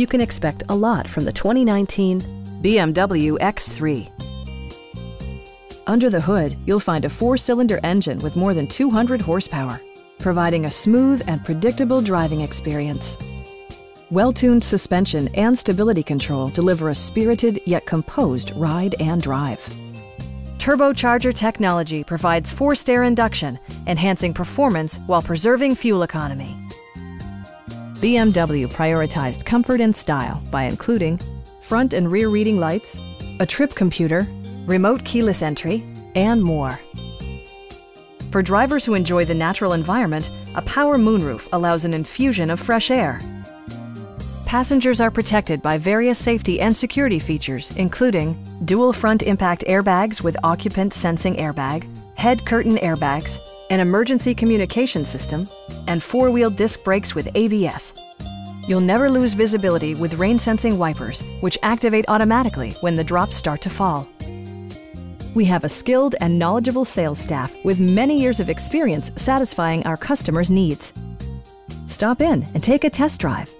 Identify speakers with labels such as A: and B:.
A: you can expect a lot from the 2019 BMW X3. Under the hood, you'll find a four-cylinder engine with more than 200 horsepower, providing a smooth and predictable driving experience. Well-tuned suspension and stability control deliver a spirited yet composed ride and drive. Turbocharger technology provides forced air induction, enhancing performance while preserving fuel economy. BMW prioritized comfort and style by including front and rear reading lights, a trip computer, remote keyless entry, and more. For drivers who enjoy the natural environment, a power moonroof allows an infusion of fresh air. Passengers are protected by various safety and security features, including dual front impact airbags with occupant sensing airbag, head curtain airbags, an emergency communication system, and four-wheel disc brakes with ABS. You'll never lose visibility with rain-sensing wipers, which activate automatically when the drops start to fall. We have a skilled and knowledgeable sales staff with many years of experience satisfying our customers' needs. Stop in and take a test drive.